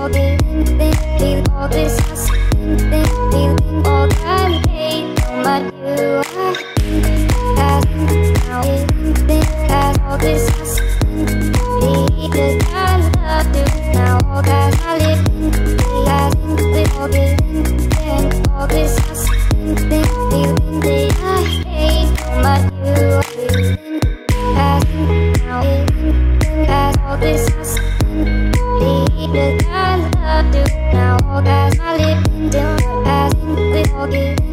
all this, this, all this. forgive